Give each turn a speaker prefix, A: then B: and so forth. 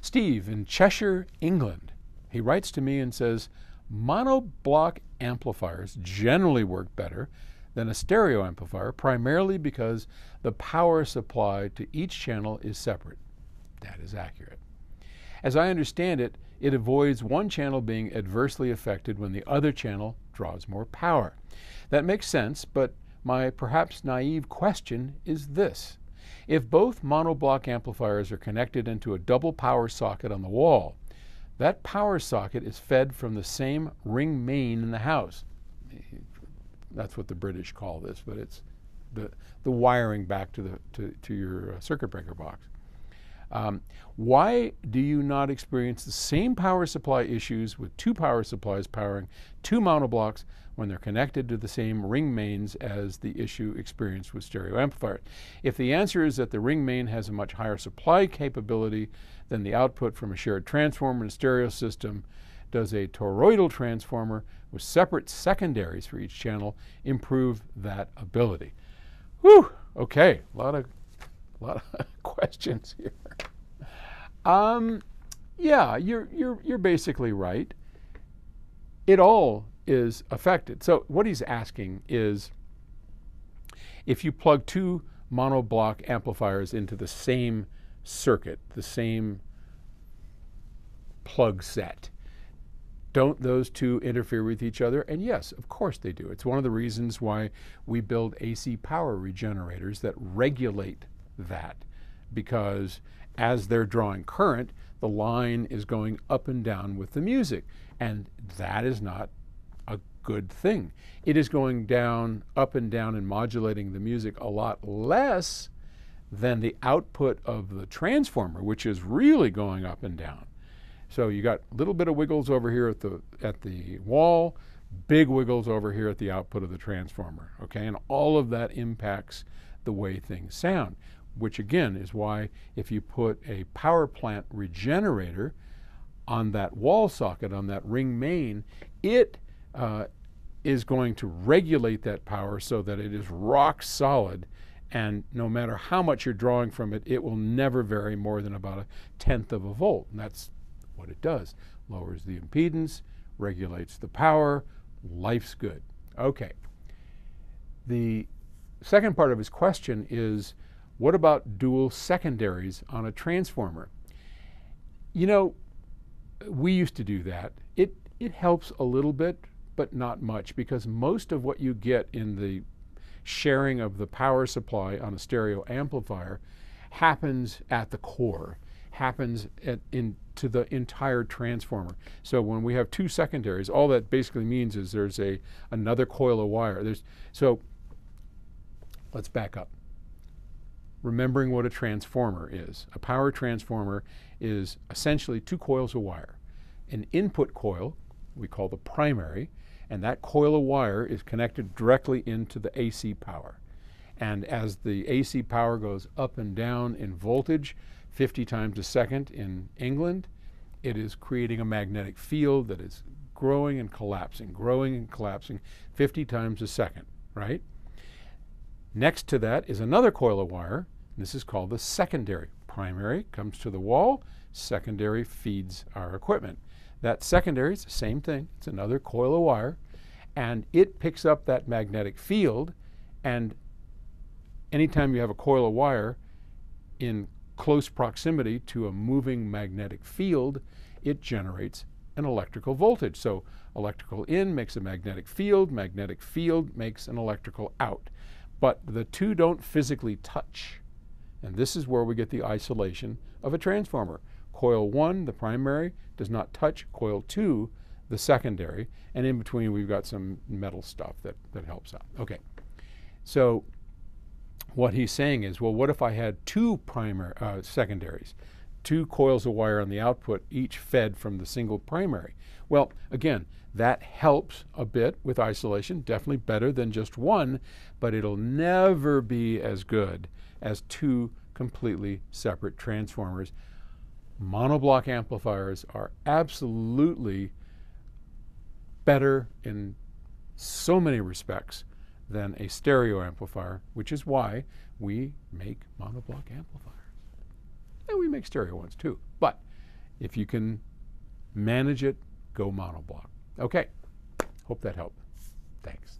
A: Steve in Cheshire, England. He writes to me and says, monoblock amplifiers generally work better than a stereo amplifier, primarily because the power supply to each channel is separate. That is accurate. As I understand it, it avoids one channel being adversely affected when the other channel draws more power. That makes sense, but my perhaps naive question is this. If both monoblock amplifiers are connected into a double power socket on the wall, that power socket is fed from the same ring main in the house. That's what the British call this, but it's the, the wiring back to, the, to, to your uh, circuit breaker box. Um, why do you not experience the same power supply issues with two power supplies powering two monoblocks when they're connected to the same ring mains as the issue experienced with stereo amplifiers? If the answer is that the ring main has a much higher supply capability than the output from a shared transformer and a stereo system, does a toroidal transformer with separate secondaries for each channel improve that ability? Whew, okay, a lot of, a lot of questions here. Um, yeah, you're, you're, you're basically right. It all is affected. So what he's asking is if you plug two monoblock amplifiers into the same circuit, the same plug set, don't those two interfere with each other? And yes, of course they do. It's one of the reasons why we build AC power regenerators that regulate that because as they're drawing current, the line is going up and down with the music. And that is not a good thing. It is going down, up and down, and modulating the music a lot less than the output of the transformer, which is really going up and down. So you got a little bit of wiggles over here at the at the wall, big wiggles over here at the output of the transformer. Okay, and all of that impacts the way things sound which again is why if you put a power plant regenerator on that wall socket, on that ring main, it uh, is going to regulate that power so that it is rock solid and no matter how much you're drawing from it, it will never vary more than about a tenth of a volt. And that's what it does. Lowers the impedance, regulates the power, life's good. Okay. The second part of his question is what about dual secondaries on a transformer? You know, we used to do that. It, it helps a little bit, but not much, because most of what you get in the sharing of the power supply on a stereo amplifier happens at the core, happens at, into the entire transformer. So when we have two secondaries, all that basically means is there's a another coil of wire. There's so let's back up remembering what a transformer is. A power transformer is essentially two coils of wire. An input coil, we call the primary, and that coil of wire is connected directly into the AC power. And as the AC power goes up and down in voltage, 50 times a second in England, it is creating a magnetic field that is growing and collapsing, growing and collapsing 50 times a second, right? Next to that is another coil of wire. This is called the secondary. Primary comes to the wall, secondary feeds our equipment. That secondary is the same thing. It's another coil of wire, and it picks up that magnetic field. And anytime you have a coil of wire in close proximity to a moving magnetic field, it generates an electrical voltage. So electrical in makes a magnetic field, magnetic field makes an electrical out. But the two don't physically touch. And this is where we get the isolation of a transformer. Coil 1, the primary, does not touch coil 2, the secondary, and in between we've got some metal stuff that, that helps out. Okay, so what he's saying is, well, what if I had two primary uh, secondaries, two coils of wire on the output, each fed from the single primary? Well, again, that helps a bit with isolation, definitely better than just one, but it'll never be as good as two completely separate transformers. Monoblock amplifiers are absolutely better in so many respects than a stereo amplifier, which is why we make monoblock amplifiers. And we make stereo ones too. But if you can manage it, go monoblock. Okay. Hope that helped. Thanks.